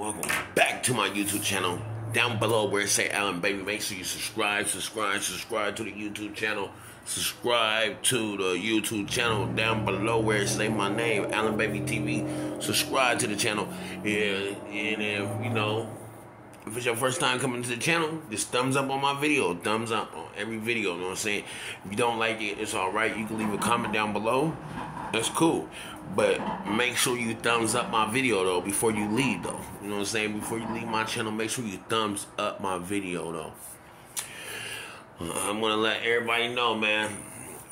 Welcome back to my YouTube channel. Down below where it say Allen Baby, make sure you subscribe, subscribe, subscribe to the YouTube channel. Subscribe to the YouTube channel down below where it say my name, Allen Baby TV. Subscribe to the channel. Yeah, and if you know, if it's your first time coming to the channel, just thumbs up on my video. Thumbs up on every video. You know what I'm saying? If you don't like it, it's alright. You can leave a comment down below. That's cool. But make sure you thumbs up my video though before you leave though. You know what I'm saying? Before you leave my channel, make sure you thumbs up my video though. Uh, I'm gonna let everybody know, man.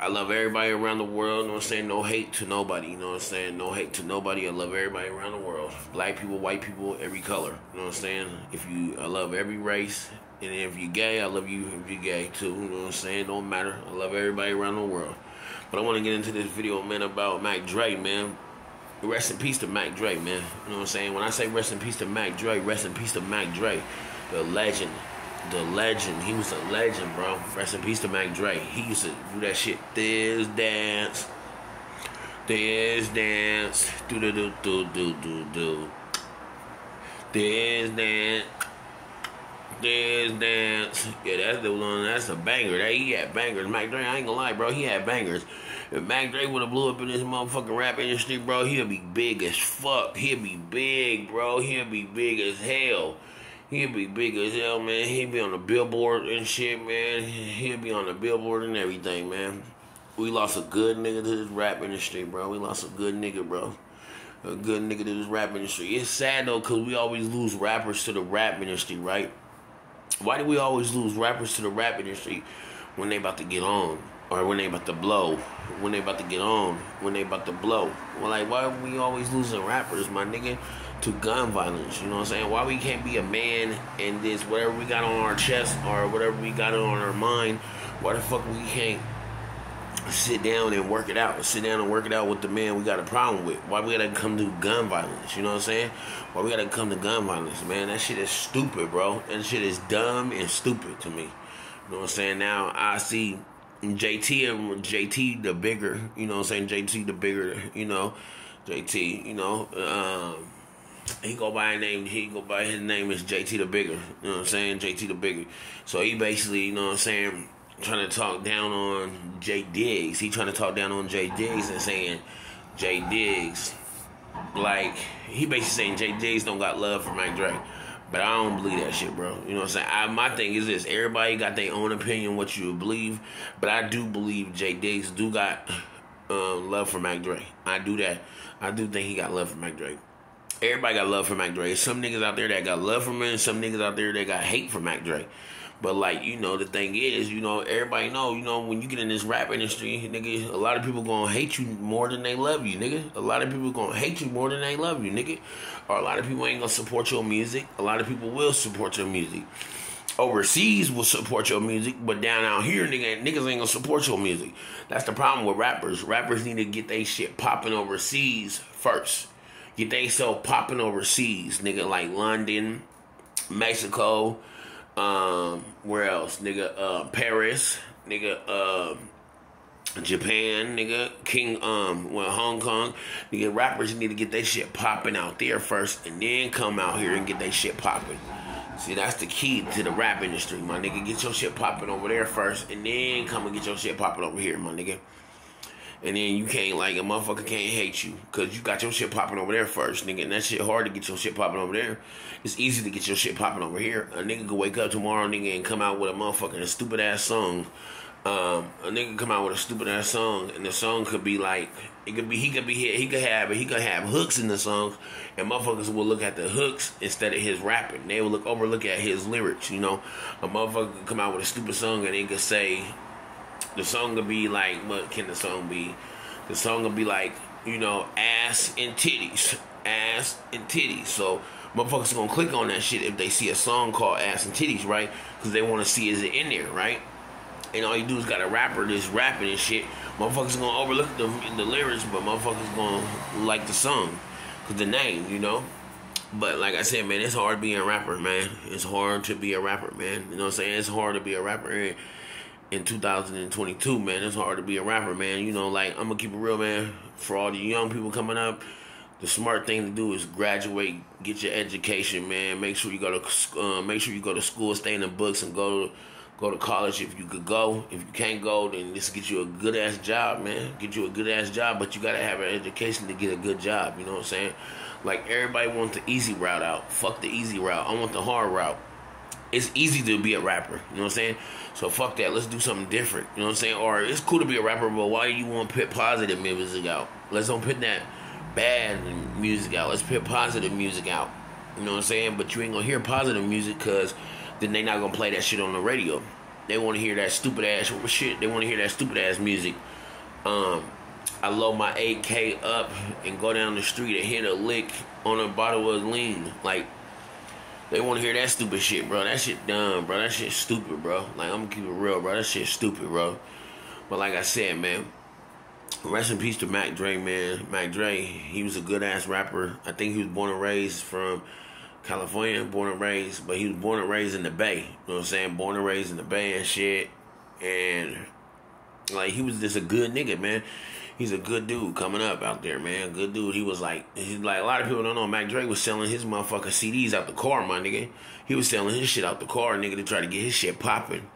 I love everybody around the world. You know what I'm saying? No hate to nobody. You know what I'm saying? No hate to nobody. I love everybody around the world. Black people, white people, every color. You know what I'm saying? If you, I love every race. And if you're gay, I love you if you're gay too. You know what I'm saying? Don't matter. I love everybody around the world. But I want to get into this video, man, about Mac Dre, man. Rest in peace to Mac Dre, man. You know what I'm saying? When I say rest in peace to Mac Dre, rest in peace to Mac Dre, the legend. The legend. He was a legend, bro. Rest in peace to Mac Dre. He used to do that shit. This dance. This dance. Do do do do do do do. This dance. This dance. Yeah, that's the one. That's a banger. That he had bangers. Mac Dre, I ain't gonna lie, bro. He had bangers. If Mac Dre would have blew up in this motherfucking rap industry, bro, he'd be big as fuck. He'd be big, bro. He'd be big as hell. He'd be big as hell, man. He'd be on the billboard and shit, man. He'd be on the billboard and everything, man. We lost a good nigga to this rap industry, bro. We lost a good nigga, bro. A good nigga to this rap industry. It's sad though, cause we always lose rappers to the rap industry, right? Why do we always lose rappers to the rap industry when they about to get on? Or when they about to blow? When they about to get on? When they about to blow? Well, like, why we always losing rappers, my nigga, to gun violence? You know what I'm saying? Why we can't be a man and this, whatever we got on our chest or whatever we got on our mind, why the fuck we can't sit down and work it out? Sit down and work it out with the man we got a problem with. Why we gotta come to gun violence? You know what I'm saying? Why we gotta come to gun violence, man? That shit is stupid, bro. That shit is dumb and stupid to me. You know what I'm saying? Now I see JT and JT the Bigga, you know what I'm saying? JT the Bigga, you know, JT, you know, um, he go by a name, he go by his name is JT the Bigga, you know what I'm saying? JT the Bigga. So he basically, you know what I'm saying, trying to talk down on Jay Diggs. He trying to talk down on Jay Diggs and saying Jay Diggs, like, he basically saying Jay Diggs don't got love for Mac Dre. But I don't believe that shit, bro. You know what I'm saying? I, my thing is this: everybody got their own opinion what you believe, but I do believe Jay Diggs do got um, love for Mac Dre. I do that. I do think he got love for Mac Dre. Everybody got love for Mac Dre. Some niggas out there that got love for him, and some niggas out there that got hate for Mac Dre. But like you know, the thing is, you know, everybody know, you know, when you get in this rap industry, nigga, a lot of people gonna hate you more than they love you, nigga. A lot of people gonna hate you more than they love you, nigga. Or a lot of people ain't gonna support your music. A lot of people will support your music. Overseas will support your music, but down out here, nigga, niggas ain't gonna support your music. That's the problem with rappers. Rappers need to get they shit popping overseas first. Get they self popping overseas, nigga, like London, Mexico, um, where else, nigga? Uh, Paris, nigga. Uh, Japan, nigga. King, um, well, Hong Kong, nigga. Rappers need to get their shit popping out there first, and then come out here and get their shit popping. See, that's the key to the rap industry, my nigga. Get your shit popping over there first, and then come and get your shit popping over here, my nigga. And then you can't like a motherfucker can't hate you because you got your shit popping over there first, nigga. And that shit hard to get your shit popping over there. It's easy to get your shit popping over here. A nigga could wake up tomorrow, nigga, and come out with a motherfucking stupid ass song. Um, a nigga come out with a stupid ass song, and the song could be like it could be he could be he could have he could have hooks in the song, and motherfuckers will look at the hooks instead of his rapping. They will look overlook at his lyrics. You know, a motherfucker could come out with a stupid song and he could say the song could be like, what can the song be? The song could be like, you know, ass and titties. Ass and titties. So motherfuckers gonna click on that shit if they see a song called ass and titties, right? Because they wanna see is it in there, right? And all you do is got a rapper that's rapping and shit. Motherfuckers gonna overlook the, the lyrics, but motherfuckers gonna like the song. Cause the name, you know? But like I said, man, it's hard being a rapper, man. It's hard to be a rapper, man. You know what I'm saying? It's hard to be a rapper. And in 2022, man. It's hard to be a rapper, man. You know, like I'm gonna keep it real, man. For all the young people coming up, the smart thing to do is graduate, get your education, man. Make sure you go to uh, make sure you go to school, stay in the books, and go to go to college if you could go. If you can't go, then just get you a good ass job, man. Get you a good ass job, but you gotta have an education to get a good job. You know what I'm saying? Like everybody wants the easy route out. Fuck the easy route. I want the hard route. It's easy to be a rapper. You know what I'm saying? So fuck that. Let's do something different. You know what I'm saying? Or it's cool to be a rapper, but why you want to put positive music out? Let's don't put that bad music out. Let's put positive music out. You know what I'm saying? But you ain't gonna hear positive music because then they not gonna play that shit on the radio. They want to hear that stupid ass shit. They want to hear that stupid ass music. Um, I load my AK up and go down the street and hit a lick on a bottle of lean. Like they want to hear that stupid shit, bro. That shit dumb, bro. That shit stupid, bro. Like I'm gonna keep it real, bro. That shit stupid, bro. But like I said, man, rest in peace to Mac Dre, man. Mac Dre, he was a good ass rapper. I think he was born and raised from California, born and raised, but he was born and raised in the Bay. You know what I'm saying? Born and raised in the Bay and shit. And like he was just a good nigga, man. He's a good dude coming up out there, man. Good dude. He was like, he's like a lot of people don't know. Mac Dre was selling his motherfucking CDs out the car, my nigga. He was selling his shit out the car, nigga, to try to get his shit popping.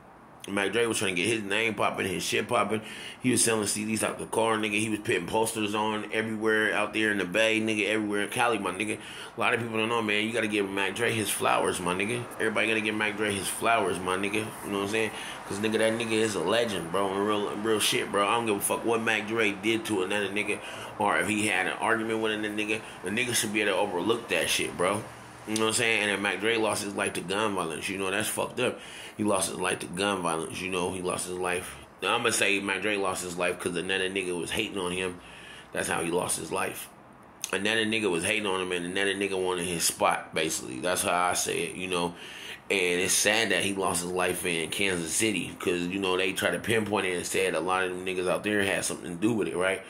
Mac Dre was trying to get his name popping, his shit popping. He was selling CDs out the car, nigga. He was putting posters on everywhere out there in the Bay, nigga, everywhere in Cali, my nigga. A lot of people don't know, man. You gotta give Mac Dre his flowers, my nigga. Everybody gotta give Mac Dre his flowers, my nigga. You know what I'm saying? Cause nigga, that nigga is a legend, bro. And real, real shit, bro. I don't give a fuck what Mac Dre did to another nigga, or if he had an argument with another nigga. The nigga should be able to overlook that shit, bro. You know what I'm saying? And then Mac Dre lost his life to gun violence. You know, that's fucked up. He lost his life to gun violence. You know, he lost his life. Now, I'm to say Mac Dre lost his life because another nigga was hating on him. That's how he lost his life. Another nigga was hating on him, and another nigga wanted his spot, basically. That's how I say it, you know. And it's sad that he lost his life in Kansas City because, you know, they try to pinpoint it and said a lot of them niggas out there had something to do with it, right?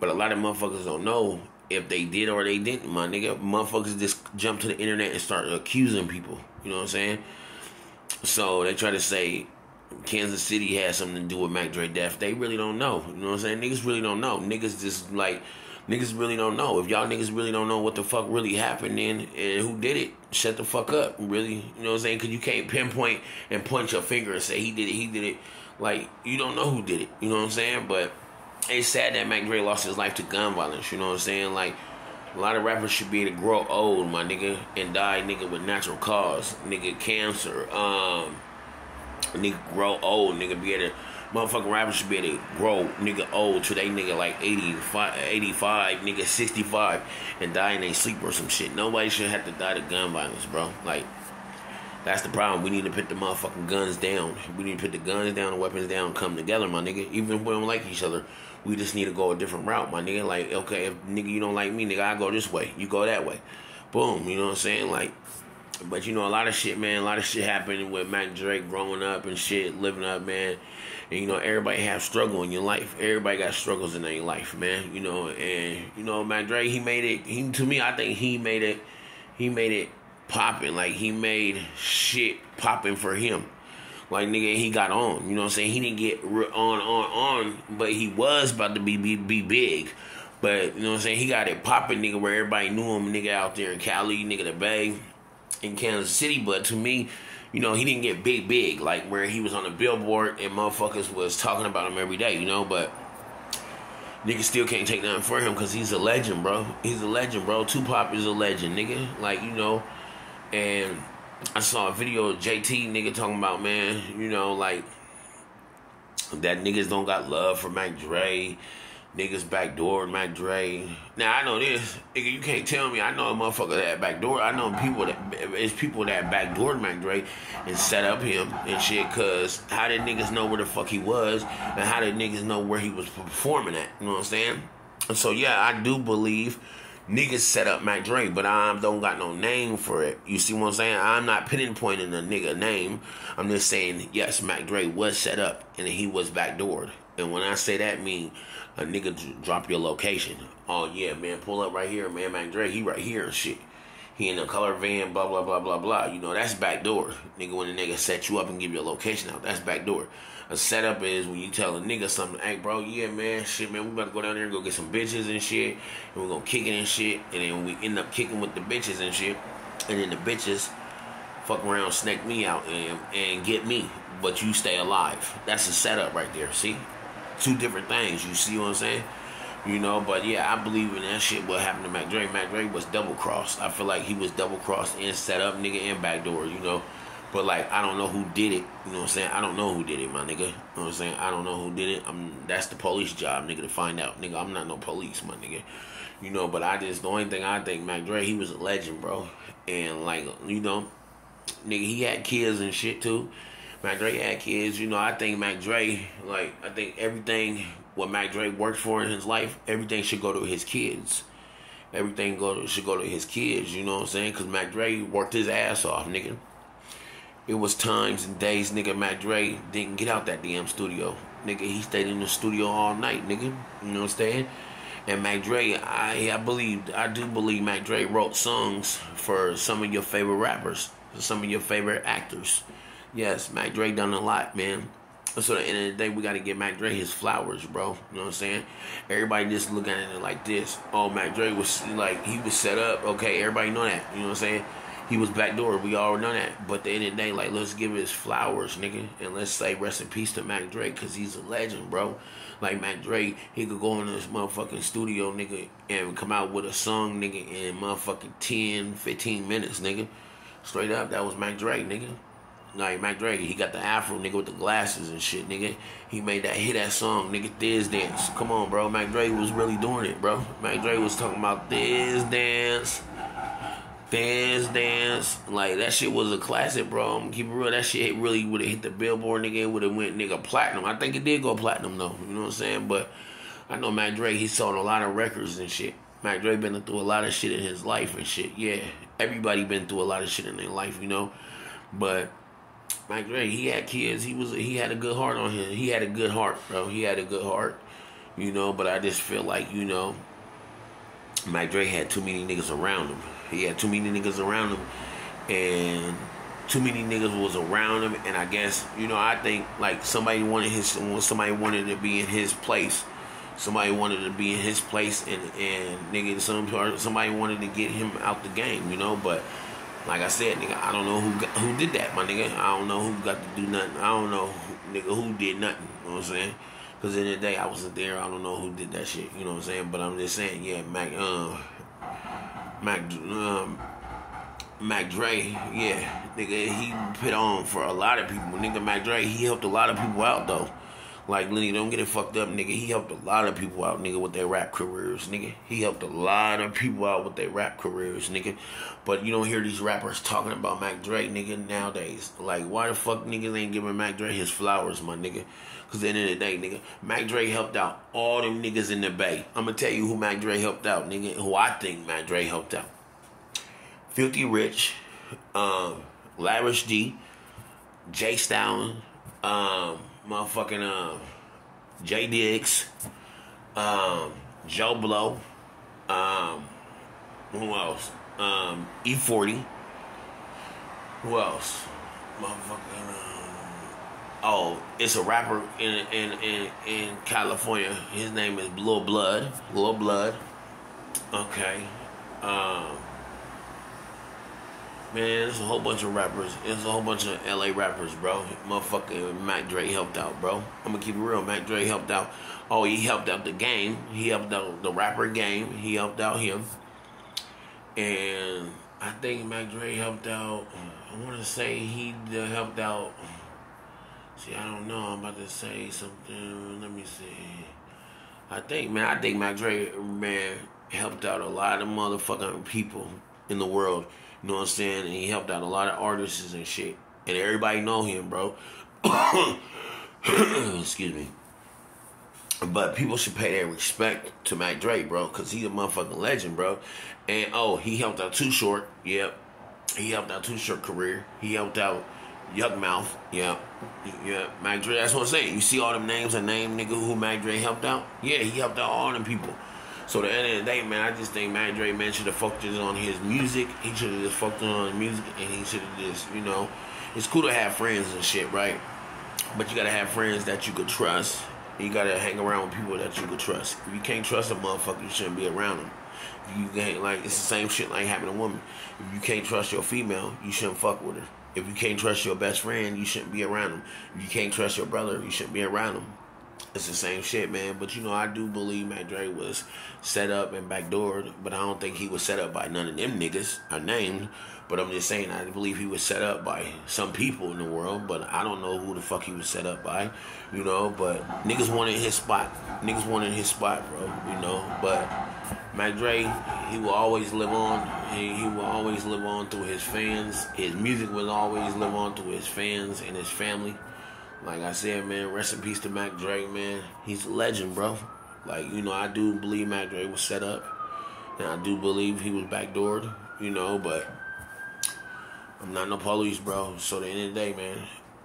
But a lot of motherfuckers don't know if they did or they didn't, my nigga. Motherfuckers just jump to the internet and start accusing people. You know what I'm saying? So they try to say Kansas City has something to do with Mac Dre death. They really don't know. You know what I'm saying? Niggas really don't know. Niggas just like niggas really don't know. If y'all niggas really don't know what the fuck really happened then and who did it, shut the fuck up. Really, you know what I'm saying? Because you can't pinpoint and point your finger and say he did it, he did it. Like you don't know who did it. You know what I'm saying? But it's sad that Mac Dre lost his life to gun violence. You know what I'm saying? Like, a lot of rappers should be able to grow old, my nigga, and die, nigga, with natural cause. Nigga, cancer. Um, nigga, grow old, nigga, be able to. Motherfucking rappers should be able to grow, nigga, old to they nigga like 85, 85, nigga, 65, and die in their sleep or some shit. Nobody should have to die to gun violence, bro. Like, that's the problem. We need to put the motherfucking guns down. We need to put the guns down, the weapons down, come together, my nigga. Even if we don't like each other, we just need to go a different route, my nigga. Like, okay, if nigga you don't like me, nigga, I go this way. You go that way. Boom. You know what I'm saying? Like, but you know, a lot of shit, man. A lot of shit happened with Mac Drake growing up and shit, living up, man. And you know, everybody have struggle in your life. Everybody got struggles in their life, man. You know, and you know, Mac Drake, he made it. He to me, I think he made it. He made it popping. Like he made shit popping for him. Like nigga, he got on. You know what I'm saying? He didn't get on, on, on, but he was about to be be, be big. But you know what I'm saying? He got it popping, nigga, where everybody knew him, nigga, out there in Cali, nigga, the Bay, in Kansas City. But to me, you know, he didn't get big, big, like where he was on the billboard and motherfuckers was talking about him every day, you know. But nigga still can't take nothing for him because he's a legend, bro. He's a legend, bro. Tupac is a legend, nigga. Like you know, and I saw a video of JT nigga talking about man, you know, like that niggas don't got love for Mac Dre. Niggas backdoor Mac Dre. Now I know this, nigga. You can't tell me. I know a motherfucker that backdoor. I know people that it's people that backdoored Mac Dre and set up him and shit. Cause how did niggas know where the fuck he was and how did niggas know where he was performing at? You know what I'm saying? And so yeah, I do believe niggas set up Mac Dre, but I don't got no name for it. You see what I'm saying? I'm not pinpointing a nigga name. I'm just saying, yes, Mac Dre was set up and he was backdoored. And when I say that, mean a nigga drop your location. Oh yeah, man, pull up right here, man. Mac Dre, he right here and shit. He in a color van, blah blah blah blah blah. You know, that's backdoor. Nigga, when the nigga set you up and give you a location out, that's backdoor. A setup is when you tell a nigga something, hey bro, yeah man, shit man, we about to go down there and go get some bitches and shit, and we're gonna kick it and shit, and then we end up kicking with the bitches and shit, and then the bitches fuck around, snake me out and and get me, but you stay alive. That's a setup right there. See, two different things. You see what I'm saying? You know, but yeah, I believe in that shit. What happened to Mac Dre? Mac Dre was double crossed. I feel like he was double crossed and set up, nigga, and backdoor. You know, but like I don't know who did it. You know what I'm saying? I don't know who did it, my nigga. You know what I'm saying? I don't know who did it. I'm that's the police job, nigga, to find out. Nigga, I'm not no police, my nigga. You know, but I just the only thing I think Mac Dre, he was a legend, bro. And like, you know, nigga, he had kids and shit too. Mac Dre had kids. You know, I think Mac Dre, like, I think everything what Mac Dre works for in his life, everything should go to his kids. Everything go to, should go to his kids, you know what I'm saying? Because Mac Dre worked his ass off, nigga. It was times and days, nigga, Mac Dre didn't get out that damn studio. Nigga, he stayed in the studio all night, nigga. You know what I'm saying? And Mac Dre, I I believe, I do believe Mac Dre wrote songs for some of your favorite rappers, some of your favorite actors. Yes, Mac Dre done a lot, man. So at the end of the day, we got to give Mac Dre his flowers, bro. You know what I'm saying? Everybody just look at it like this. Oh, Mac Dre was like he was set up. Okay, everybody know that. You know what I'm saying? He was backdoor. We all know that. But at the end of the day, like let's give his flowers, nigga, and let's say rest in peace to Mac Dre, cause he's a legend, bro. Like Mac Dre, he could go in this motherfucking studio, nigga, and come out with a song, nigga, in motherfucking 10, 15 minutes, nigga. Straight up, that was Mac Dre, nigga. Like Mac Dre, he got the afro nigga with the glasses and shit, nigga. He made that hit that song, nigga, Thiz Dance. Come on, bro. Mac Dre was really doing it, bro. Mac Dre was talking about Thiz Dance. Thiz Dance. Like that shit was a classic, bro. I'm keep it real. That shit really would have hit the billboard, nigga. It would have went nigga platinum. I think it did go platinum though. You know what I'm saying? But I know Mac Dre, he sold a lot of records and shit. Mac Dre been through a lot of shit in his life and shit. Yeah. Everybody been through a lot of shit in their life, you know. But Mac Dre, he had kids. He was he had a good heart on him. He had a good heart, bro. He had a good heart, you know. But I just feel like you know, Mac Dre had too many niggas around him. He had too many niggas around him, and too many niggas was around him. And I guess you know, I think like somebody wanted his somebody wanted to be in his place. Somebody wanted to be in his place, and and nigga, some somebody wanted to get him out the game, you know. But like I said, nigga, I don't know who got, who did that, my nigga. I don't know who got to do nothing. I don't know, who, nigga, who did nothing. You know what I'm saying? Because in the day I wasn't there. I don't know who did that shit. You know what I'm saying? But I'm just saying, yeah, Mac, um, Mac, um, Mac Dre, yeah, nigga, he put on for a lot of people. Nigga, Mac Dre, he helped a lot of people out though. Like Lenny, don't get it fucked up, nigga. He helped a lot of people out, nigga, with their rap careers, nigga. He helped a lot of people out with their rap careers, nigga. But you don't hear these rappers talking about Mac Dre, nigga, nowadays. Like, why the fuck niggas ain't giving Mac Dre his flowers, my nigga? Cause at the end of the day, nigga, Mac Dre helped out all them niggas in the Bay. I'm gonna tell you who Mac Dre helped out, nigga. Who I think Mac Dre helped out. Filthy Rich, um, Lavish D, Jay Stalin, um, motherfucking um, Diggs, um, Joe Blow, um, who else? Um, E40. Who else? Motherfucking. Um, oh, it's a rapper in in in in California. His name is Lil Blood. Lil Blood. Okay. Um. Man, there's a whole bunch of rappers. There's a whole bunch of LA rappers, bro. Motherfucking Mac Dre helped out, bro. I'm gonna keep it real. Mac Dre helped out. Oh, he helped out the game. He helped out the rapper game. He helped out him. And I think Mac Dre helped out. I want to say he helped out. See, I don't know. I'm about to say something. Let me see. I think, man, I think Mac Dre, man, helped out a lot of motherfucking people in the world. You know what I'm saying? And he helped out a lot of artists and shit. And everybody know him, bro. Excuse me. But people should pay their respect to Mac Dre, bro, because he's a motherfucking legend, bro. And oh, he helped out Too Short. Yep. He helped out Too Short career. He helped out Yukmouth. Yep. Yeah, Mac Dre. That's what I'm saying. You see all them names and name nigga who Mac Dre helped out? Yeah, he helped out all them people. So the end of the day, man, I just think Mac Dre man should have focused on his music. He should have just focused on his music, and he should have just, you know, it's cool to have friends and shit, right? But you gotta have friends that you could trust. You gotta hang around with people that you could trust. If you can't trust a motherfucker, you shouldn't be around them. You can't like it's the same shit like having a woman. If you can't trust your female, you shouldn't fuck with her. If you can't trust your best friend, you shouldn't be around him. If you can't trust your brother, you shouldn't be around him. It's the same shit, man. But you know, I do believe Mac Dre was set up and backdoored, but I don't think he was set up by none of them niggas are named. But I'm just saying, I believe he was set up by some people in the world, but I don't know who the fuck he was set up by, you know. But niggas wanted his spot. Niggas wanted his spot, bro, you know. But Mac Dre, he will always live on. He, he will always live on through his fans. His music will always live on through his fans and his family. Like I said, man, rest in peace to Mac Dre, man. He's a legend, bro. Like, you know, I do believe Mac Dre was set up. And I do believe he was backdoored, you know, but I'm not no police, bro. So the end of the day, man,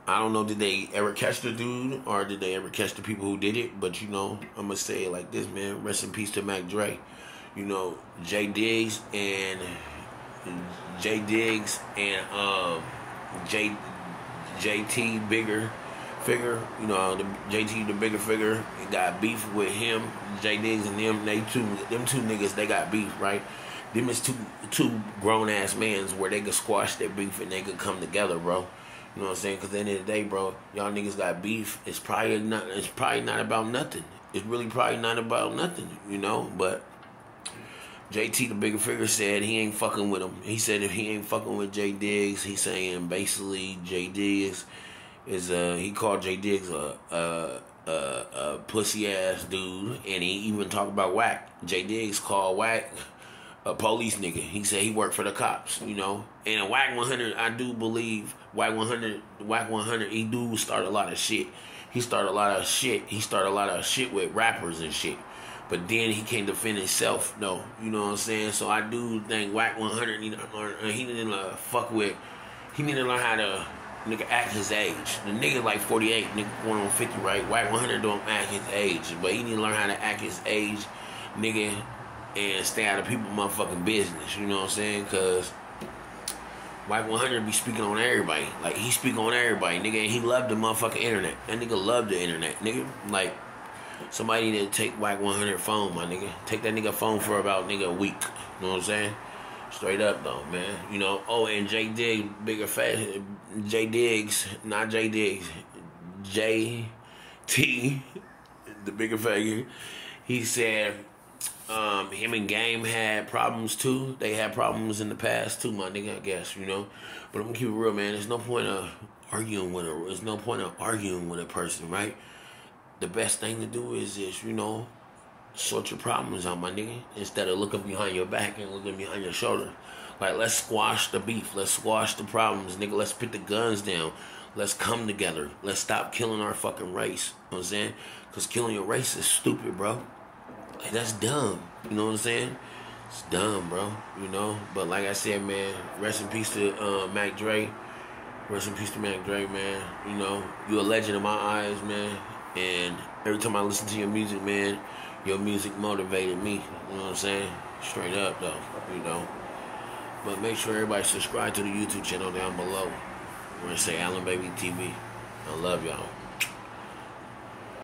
I don't know did they ever catch the dude or did they ever catch the people who did it, but you know, I'm gonna say it like this, man. Rest in peace to Mac Dre. You know, Jay Diggs and Jay Diggs and um J JT bigger figure, you know, the JT the Bigga Figga got beef with him, Jay Diggs and them, they two them two niggas they got beef, right? them is two two grown ass mans where they could squash their beef and they could come together, bro. You know what I'm saying? Because at the end of the day, bro, y'all niggas got beef. It's probably not. It's probably not about nothing. It's really probably not about nothing, you know. But JT, the Bigga Figga, said he ain't fucking with him. He said if he ain't fucking with Jay Diggs, he's saying basically Jay Diggs is uh he called Jay Diggs a a, a, a pussy ass dude, and he even talked about Wack. Jay Diggs called Wack a police nigga. He said he worked for the cops, you know. And Wack 100, I do believe Wack 100, Wack 100, he do start a lot of shit. He started a lot of shit. He started a lot of shit with rappers and shit. But then he came to defend himself, though. You know what I'm saying? So I do think Wack 100 need to learn. He didn't uh, fuck with. He need to learn how to nigga act his age. The nigga like 48, nigga going on 50, right? White 100 don't act his age, but he need to learn how to act his age, nigga and stay out of people motherfucking business. You know what I'm saying? Cause White 100 be speaking on everybody. Like he speak on everybody, nigga. And he loved the motherfucking internet. That nigga loved the internet, nigga. Like somebody need to take Wack 100 phone, my nigga. Take that nigga phone for about nigga a week. You know what I'm saying? Straight up though, man. You know. Oh, and Jay Diggs, bigger fat. Jay Diggs, not Jay Diggs. J T, the bigger faggot. He said um, him and Game had problems too. They had problems in the past too, my nigga. I guess you know. But I'm gonna keep it real, man. There's no point of arguing with a. There's no point of arguing with a person, right? The best thing to do is just you know sort your problems out, my nigga. Instead of looking behind your back and looking behind your shoulder. Like let's squash the beef. Let's squash the problems, nigga. Let's put the guns down. Let's come together. Let's stop killing our fucking race. You know what I'm saying? Cause killing your race is stupid, bro. Like that's dumb. You know what I'm saying? It's dumb, bro. You know. But like I said, man, rest in peace to uh, Mac Dre. Rest in peace to Mac Dre, man. You know, you're a legend in my eyes, man. And every time I listen to your music, man, your music motivated me. You know what I'm saying? Straight up, though. You know. But make sure everybody subscribe to the YouTube channel down below. We're gonna say Allen Baby TV. I love y'all.